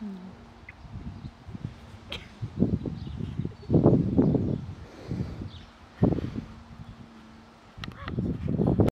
嗯。